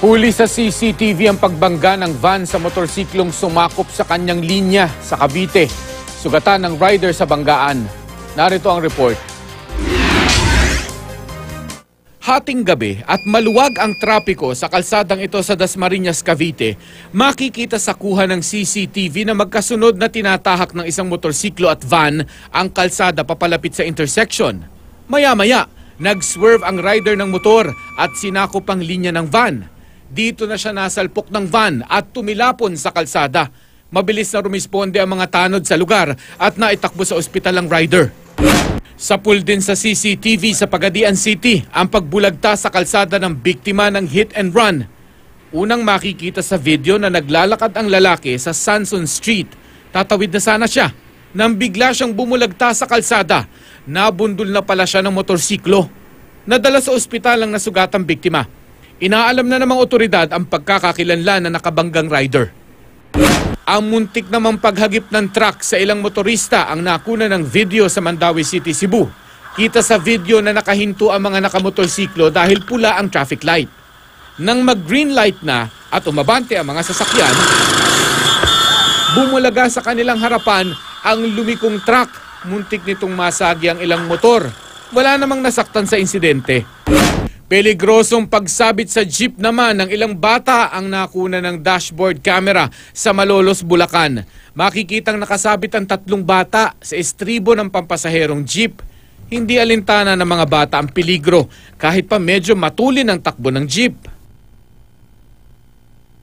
Huli sa CCTV ang pagbangga ng van sa motorsiklong sumakop sa kanyang linya sa Cavite. Sugatan ng rider sa banggaan. Narito ang report. Hating gabi at maluwag ang trapiko sa kalsadang ito sa Dasmariñas, Cavite, makikita sa kuha ng CCTV na magkasunod na tinatahak ng isang motorsiklo at van ang kalsada papalapit sa intersection. Maya-maya, nag-swerve ang rider ng motor at sinakop ang linya ng van. Dito na siya nasalpok ng van at tumilapon sa kalsada. Mabilis na rumisponde ang mga tanod sa lugar at naitakbo sa ospital ang rider. Sapul din sa CCTV sa Pagadian City ang pagbulagta sa kalsada ng biktima ng hit and run. Unang makikita sa video na naglalakad ang lalaki sa Sanson Street. Tatawid na sana siya. Nang bigla siyang bumulagta sa kalsada, nabundol na pala siya ng motorsiklo. Nadala sa ospital ang nasugatang biktima. Inaalam na namang otoridad ang pagkakakilanlan na nakabanggang rider. Ang muntik namang paghagip ng truck sa ilang motorista ang nakuna ng video sa Mandawi City, Cebu. Kita sa video na nakahinto ang mga nakamotorsiklo dahil pula ang traffic light. Nang mag-green light na at umabante ang mga sasakyan, bumulaga sa kanilang harapan ang lumikong truck. Muntik nitong masagi ang ilang motor. Wala namang nasaktan sa insidente. Peligrosong pagsabit sa jeep naman ng ilang bata ang nakuna ng dashboard camera sa Malolos, Bulacan. Makikitang nakasabit ang tatlong bata sa estribo ng pampasaherong jeep. Hindi alintana ng mga bata ang peligro kahit pa medyo matulin ang takbo ng jeep.